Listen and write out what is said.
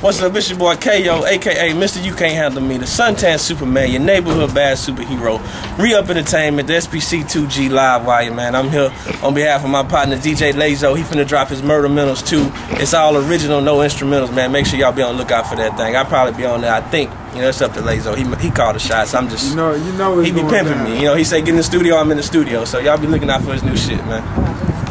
What's up, it's your boy KO, aka Mr. You Can't Handle Me, the Suntan Superman, your neighborhood bad superhero. Re Up Entertainment, the SPC2G Live Wire, man. I'm here on behalf of my partner DJ Lazo. He finna drop his Murdermentals too. It's all original, no instrumentals, man. Make sure y'all be on the lookout for that thing. I'll probably be on there, I think. You know, it's up to Lazo. He, he called the shots. I'm just. You know, you know he be pimping down. me. You know, he said get in the studio, I'm in the studio. So y'all be looking out for his new shit, man.